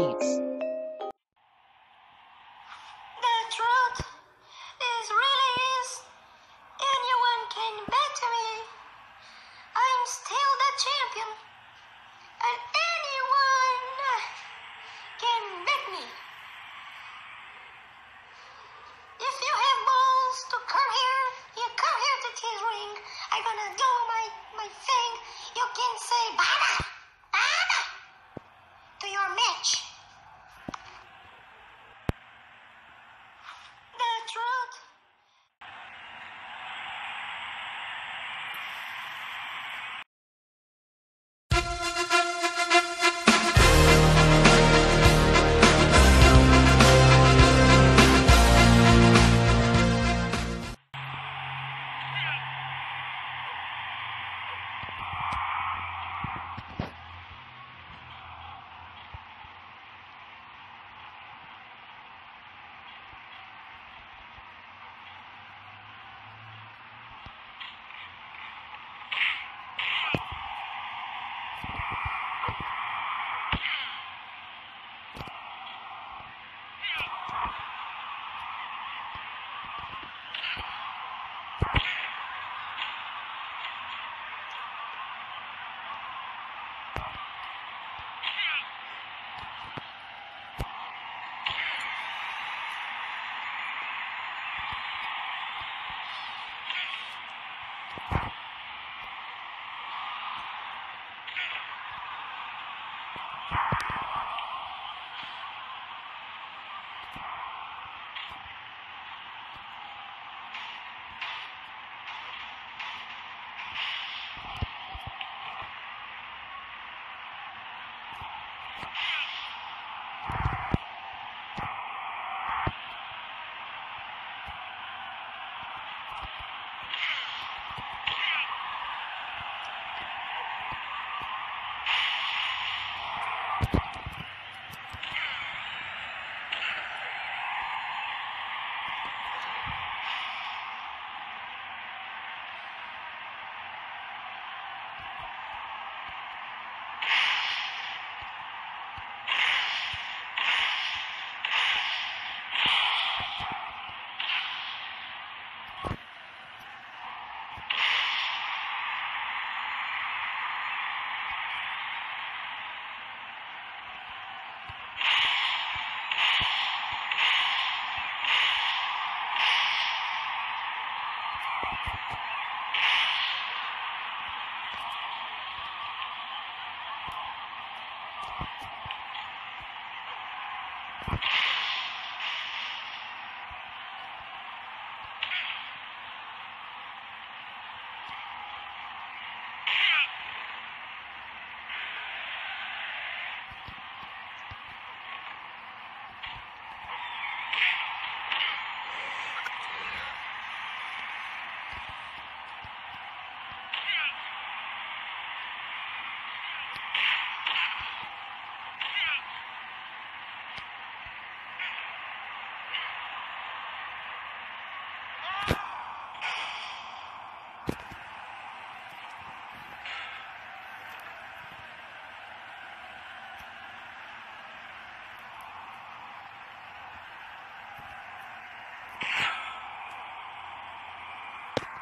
needs. The truth is really is anyone can beat me. I'm still the champion. And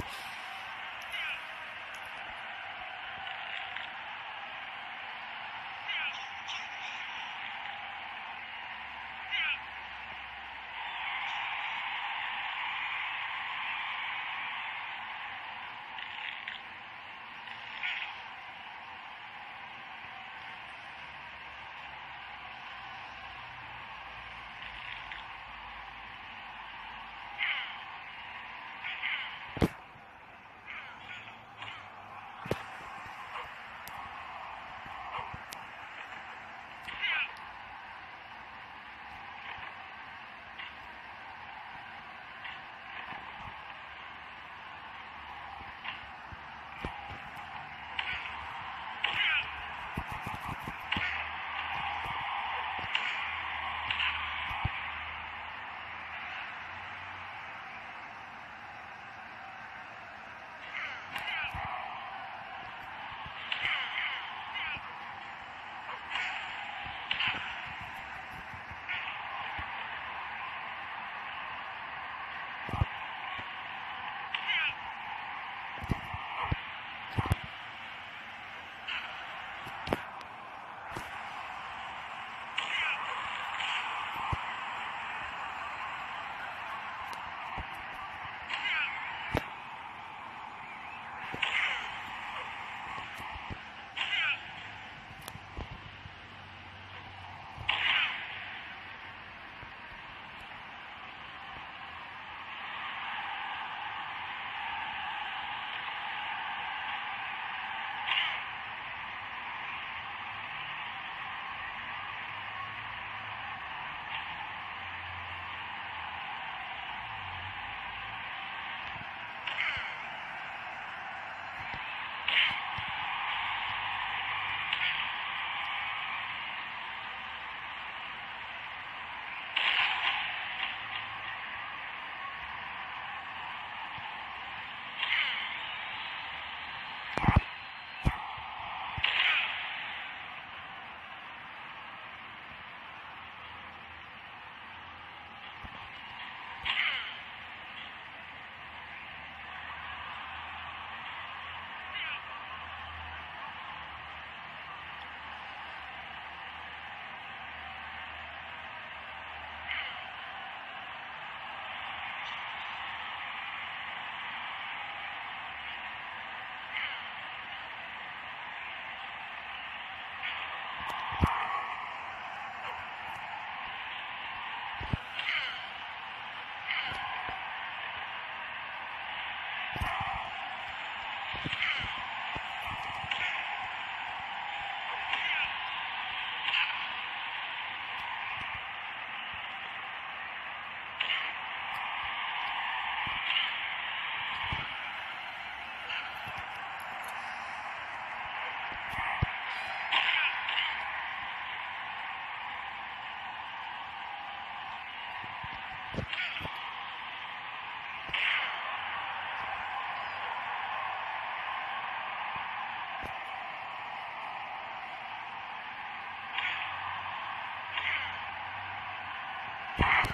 up. that.